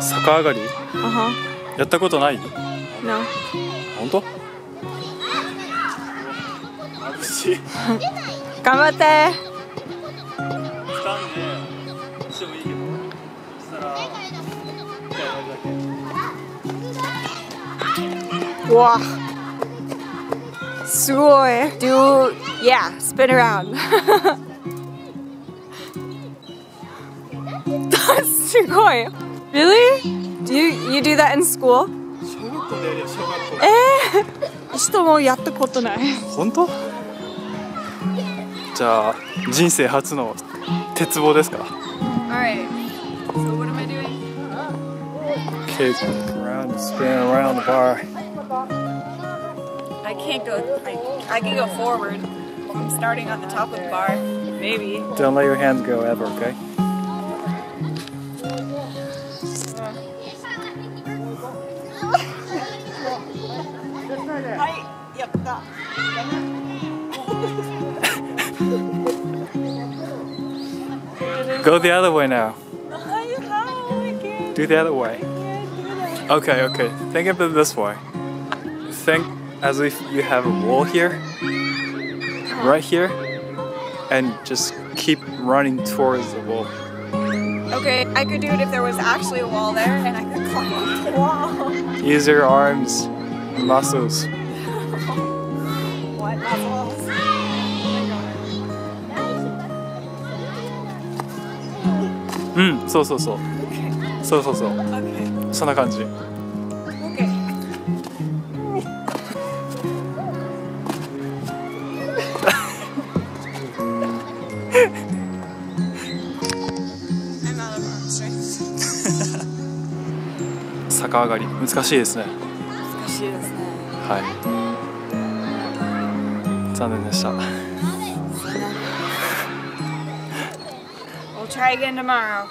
逆上がり？Uh huh. やったことない？No. 本当？頑張って。掴んでしてもいいけどそしたらうわ。すごい。Do yeah spin around. すごい Really? Do you, you do that in school? 小学校でやるよ小学校えー、人もやったことない本当じゃあ人生初の鉄棒ですか Alright So what am I doing? Okay, around, spin around the bar. I can't go I, I can go forward I'm starting on the top of the bar Maybe Don't let your hands go ever, okay? Go the other way now. Do the other way. Okay, okay. Think of it this way. Think as if you have a wall here, right here, and just keep running towards the wall. Okay, I could do it if there was actually a wall there and I could climb the wall. Use your arms, muscles. うん、そうそうそう。そうそうそう。Okay. そんな感じ。Okay. I'm out of arm strength. 逆上がり難しいですね。難しいですね。はい。残念でした。 We'll try again tomorrow.